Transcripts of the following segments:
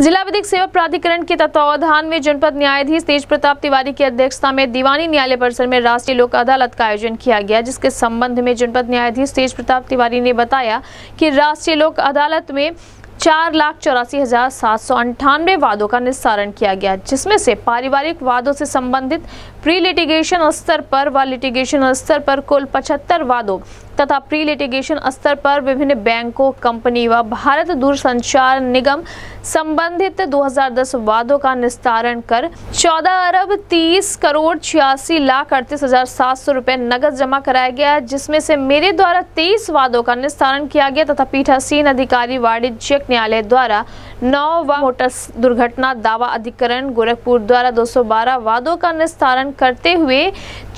जिला विधिक सेवा प्राधिकरण के तत्वावधान में जनपद न्यायाधीश तेज प्रताप तिवारी की अध्यक्षता में दीवानी न्यायालय परिसर में राष्ट्रीय लोक अदालत का आयोजन किया गया, जिसके संबंध में जनपद न्यायाधीश तेज प्रताप तिवारी ने बताया कि राष्ट्रीय लोक अदालत में चार लाख चौरासी हज़ार सात सौ अंठानवे वादों का निस्तारण किया गया, जिसमें से पारिवारिक वादों से संबंधित प्री लिटिगेशन स्तर पर व लिटिगेशन स्तर पर कुल पचहत्तर वादों तथा प्री लिटिगेशन स्तर पर विभिन्न बैंकों, कंपनी व भारत दूरसंचार निगम संबंधित 2010 वादों का निस्तारण कर 14 अरब 30 करोड़ छियासी लाख अड़तीस हज़ार सात सौ रुपए नगद जमा कराया गया, जिसमें से मेरे द्वारा 23 वादों का निस्तारण किया गया तथा पीठासीन अधिकारी वाणिज्यिक न्यायालय द्वारा नौ व मोटर दुर्घटना दावा अधिकरण, गोरखपुर द्वारा 212 वादों का निस्तारण करते हुए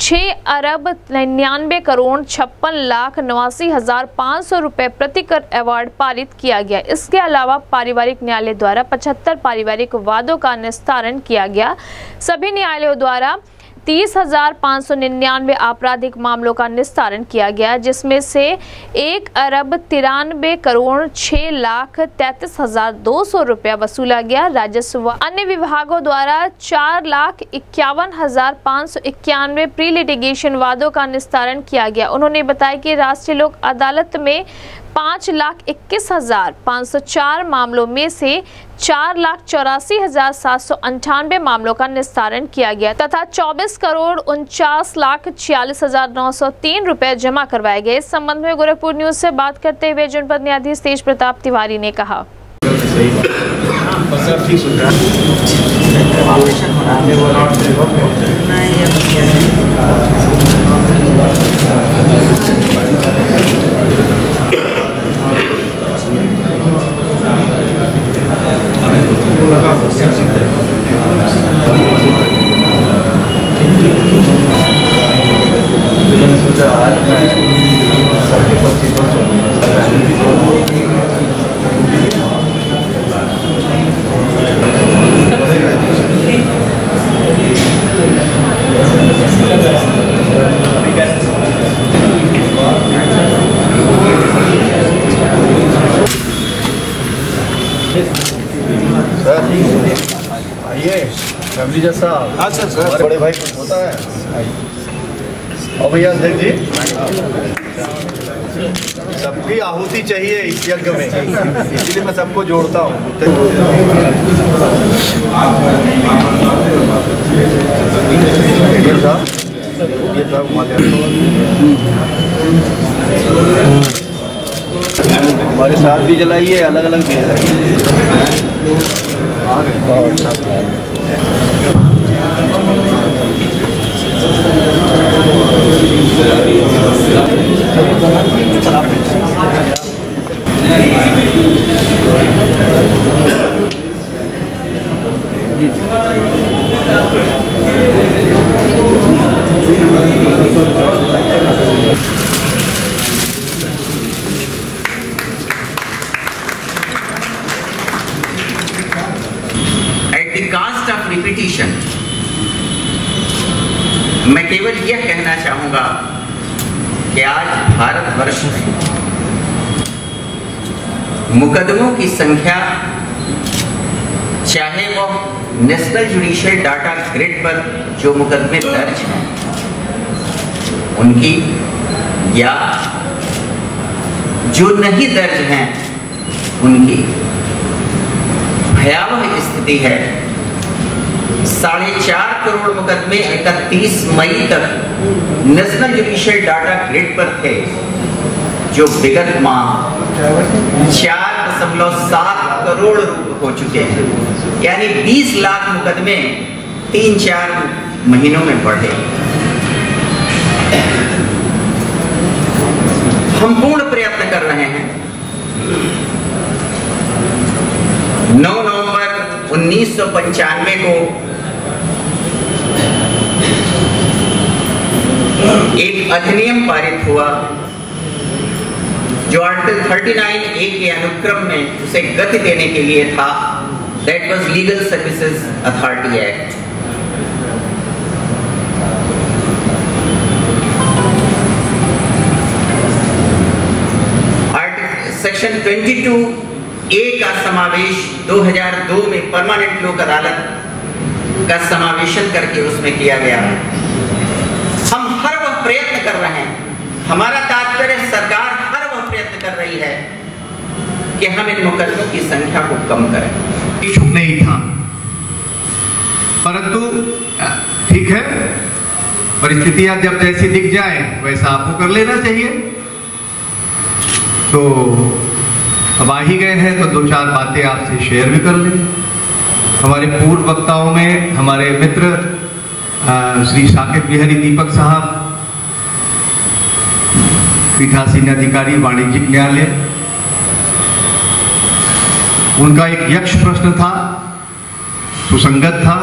6 अरब निन्यानवे करोड़ छप्पन लाख नवासी हज़ार पाँच सौ रुपये प्रतिकर अवार्ड पारित किया गया। इसके अलावा पारिवारिक न्यायालय द्वारा 75 पारिवारिक वादों का निस्तारण किया गया। सभी न्यायालयों द्वारा तीस सौ निन्यानवे आपराधिक मामलों का निस्तारण किया गया, जिसमें से एक अरब तिरानवे करोड़ छह लाख तैतीस हज़ार दो सौ रुपया वसूला गया। राजस्व व अन्य विभागों द्वारा चार लाख इक्यावन हज़ार पाँच सौ इक्यानवे प्री लिटिगेशन वादों का निस्तारण किया गया। उन्होंने बताया कि राष्ट्रीय लोक अदालत में पाँच लाख इक्कीस हज़ार पाँच सौ चार मामलों में से चार लाख चौरासी हज़ार सात सौ अंठानवे मामलों का निस्तारण किया गया तथा चौबीस करोड़ उनचास लाख छियालीस हज़ार नौ सौ तीन रुपए जमा करवाए गए। इस संबंध में गोरखपुर न्यूज़ से बात करते हुए जनपद न्यायाधीश तेज प्रताप तिवारी ने कहा। आइए फैमिली जैसा। सर बड़े भाई कुछ होता है। और भैया अध्यक्ष जी? सबकी आहुति चाहिए इस यज्ञ में। इसलिए मैं सबको जोड़ता हूँ। साहब ये साहब हमारे साथ भी जलाइए अलग अलग भी जलाइए एट मैं केवल यह कहना चाहूँगा कि आज भारतवर्ष में मुकदमों की संख्या, चाहे वो नेशनल जुडिशियल डाटा ग्रिड पर जो मुकदमे दर्ज हैं, उनकी या जो नहीं दर्ज हैं, उनकी भयावह स्थिति है। साढ़े चार करोड़ मुकदमे 31 मई तक नेशनल जुडिशियल डाटा ग्रिड पर थे, जो विगत माह चार दशमलव सात करोड़ हो चुके हैं। यानी 20 लाख मुकदमे तीन चार महीनों में बढ़े। हम पूर्ण प्रयत्न कर रहे हैं। 9 नवंबर उन्नीस सौ पंचानवे को एक अधिनियम पारित हुआ, जो आर्टिकल 39 ए के अनुक्रम में उसे गति देने के लिए था। That was legal services authority act section 22 A का समावेश 2002 में परमानेंट लोक अदालत का समावेशन करके उसमें किया गया। वह कर रहे हैं। हमारा तात्पर्य सरकार हर वह प्रयत्न कर रही है कि हम इन मुकदमों की संख्या को कम करें। इच्छुक नहीं था। परंतु ठीक है परिस्थितियाँ जब जैसी दिख जाए, वैसा आपको कर लेना चाहिए। तो अब आ ही गए हैं तो दो चार बातें आपसे शेयर भी कर लें। हमारे पूर्व वक्ताओं में हमारे मित्र श्री साकिब बिहारी दीपक साहब पीठासीन अधिकारी, वाणिज्यिक न्यायालय। उनका एक यक्ष प्रश्न था, सुसंगत था,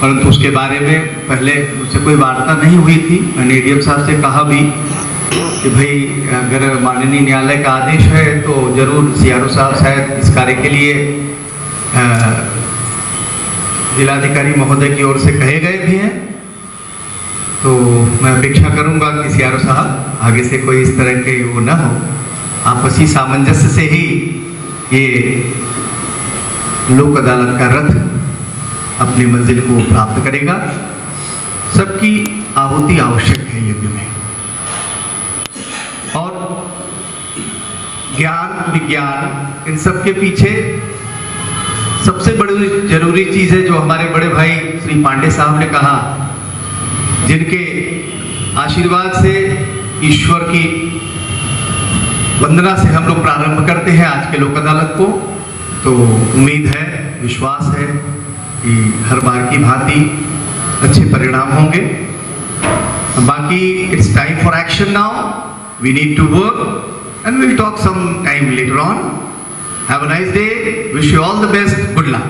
परंतु उसके बारे में पहले मुझसे कोई वार्ता नहीं हुई थी। मैंने एडीएम साहब से कहा भी कि भाई, अगर माननीय न्यायालय का आदेश है तो ज़रूर सीआरओ साहब शायद इस कार्य के लिए जिलाधिकारी महोदय की ओर से कहे गए भी हैं। तो मैं अपेक्षा करूँगा कि सीआरओ साहब आगे से कोई इस तरह के वो ना हो आपसी सामंजस्य से ही ये लोक अदालत का रथ अपनी मंजिल को प्राप्त करेगा। सबकी आहुति आवश्यक है यज्ञ में। और ज्ञान, विज्ञान, इन सब के पीछे सबसे बड़ी ज़रूरी चीज़ है जो हमारे बड़े भाई श्री पांडे साहब ने कहा, जिनके आशीर्वाद से ईश्वर की वंदना से हम लोग प्रारंभ करते हैं आज के लोक अदालत को। तो उम्मीद है, विश्वास है कि हर बार की भांति अच्छे परिणाम होंगे। बाकी it's time for action now we need to work and will talk some time later on have a nice day wish you all the best good luck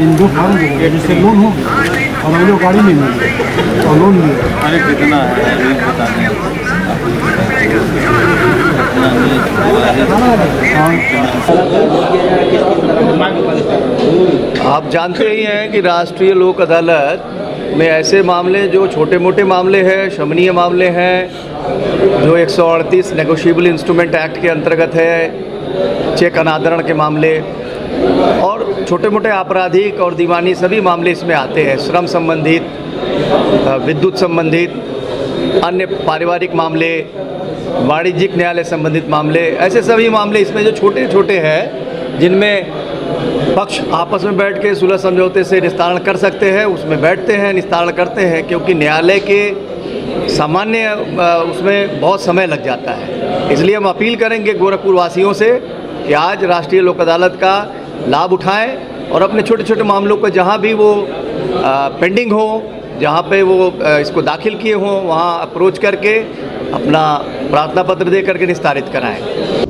इन दो फॉर्म जो है जिससे लोन हो और हम लोग गाड़ी नहीं मिली और लोन लिए अरे कितना है अभी पता नहीं आप जानते ही हैं कि राष्ट्रीय लोक अदालत में ऐसे मामले, जो छोटे मोटे मामले हैं, शमनीय मामले हैं, जो 138 नेगोशिएबल इंस्ट्रूमेंट एक्ट के अंतर्गत है, चेक अनादरण के मामले, और छोटे मोटे आपराधिक और दीवानी सभी मामले इसमें आते हैं। श्रम संबंधित विद्युत संबंधित, अन्य पारिवारिक मामले वाणिज्यिक न्यायालय संबंधित मामले, ऐसे सभी मामले इसमें जो छोटे छोटे हैं, जिनमें पक्ष आपस में बैठ के सुलह समझौते से निस्तारण कर सकते हैं, उसमें बैठते हैं, निस्तारण करते हैं, क्योंकि न्यायालय के सामान्य उसमें बहुत समय लग जाता है। इसलिए हम अपील करेंगे गोरखपुर वासियों से कि आज राष्ट्रीय लोक अदालत का लाभ उठाएँ और अपने छोटे छोटे मामलों को जहाँ भी वो पेंडिंग हो, जहाँ पे वो इसको दाखिल किए हों, वहाँ अप्रोच करके अपना प्रार्थना पत्र दे करके निस्तारित कराएँ।